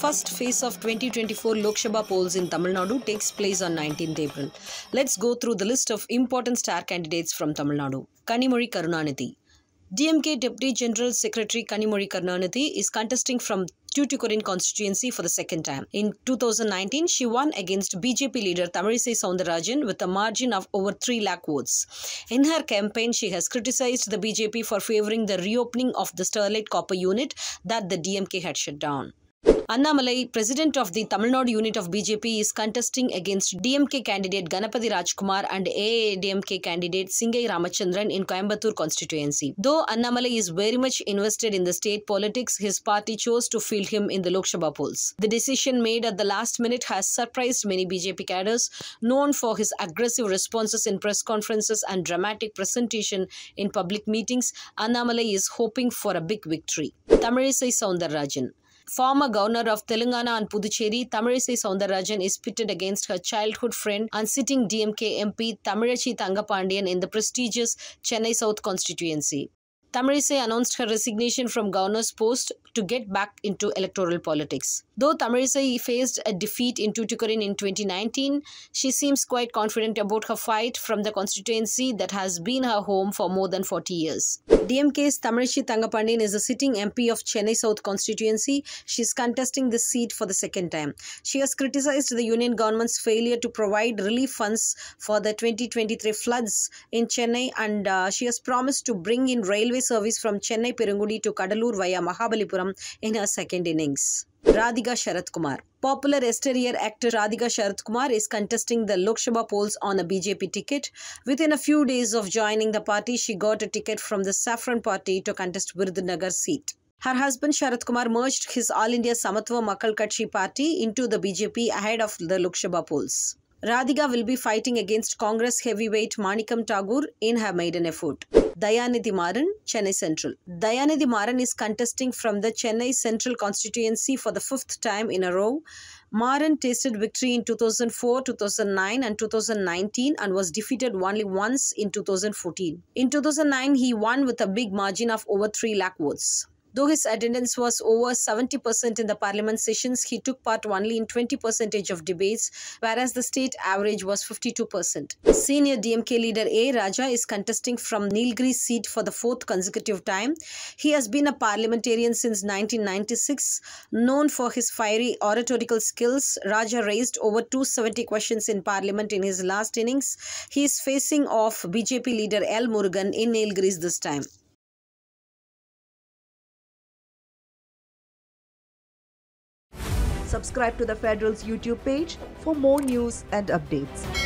first phase of 2024 Lok Sabha polls in Tamil Nadu takes place on 19th April. Let's go through the list of important star candidates from Tamil Nadu. Kanimozhi Karunanidhi. DMK Deputy General Secretary Kanimozhi Karunanidhi is contesting from Tuticorin constituency for the second time. In 2019, she won against BJP leader Tamilisai Soundarajan with a margin of over 3 lakh votes. In her campaign, she has criticized the BJP for favoring the reopening of the Sterlite copper unit that the DMK had shut down. Annamalai, president of the Tamil Nadu unit of BJP, is contesting against DMK candidate Ganapati Rajkumar and AADMK candidate Singai Ramachandran in Coimbatore constituency. Though Annamalai is very much invested in the state politics, his party chose to field him in the Lok Sabha polls. The decision made at the last minute has surprised many BJP cadres, known for his aggressive responses in press conferences and dramatic presentation in public meetings. Annamalai is hoping for a big victory. Tamilisai Soundararajan Former governor of Telangana and Puducherry, Tamilisai Soundararajan is pitted against her childhood friend and sitting DMK MP Tamilachi Tangapandian in the prestigious Chennai South constituency. Tamilisai announced her resignation from governor's post to get back into electoral politics. Though Tamilisai faced a defeat in Tuticorin in 2019, she seems quite confident about her fight from the constituency that has been her home for more than 40 years. DMK's Tamilachi Tangapandian is a sitting MP of Chennai South constituency. She is contesting this seat for the second time. She has criticized the union government's failure to provide relief funds for the 2023 floods in Chennai and uh, she has promised to bring in railway service from Chennai Perungudi to Cuddalore via Mahabalipuram in her second innings. Radhika Sharath Kumar. Popular exterior actor Radhika Sharath Kumar is contesting the Lok Sabha polls on a BJP ticket. Within a few days of joining the party, she got a ticket from the Saffron Party to contest Virudhunagar seat. Her husband Sharath Kumar merged his All India Samatva Makkal Katchi party into the BJP ahead of the Lok Sabha polls. Radhika will be fighting against Congress heavyweight Manikam Tagore in her maiden effort. Dayanidhi Maran, Chennai Central. Dayanidhi Maran is contesting from the Chennai Central constituency for the fifth time in a row. Maran tasted victory in 2004, 2009 and 2019 and was defeated only once in 2014. In 2009, he won with a big margin of over 3 lakh votes. Though his attendance was over 70% in the parliament sessions, he took part only in 20% of debates, whereas the state average was 52%. Senior DMK leader A. Raja is contesting from Nilgiri seat for the fourth consecutive time. He has been a parliamentarian since 1996. Known for his fiery oratorical skills, Raja raised over 270 questions in parliament in his last innings. He is facing off BJP leader L. Murugan in Nilgiris this time. Subscribe to the Federal's YouTube page for more news and updates.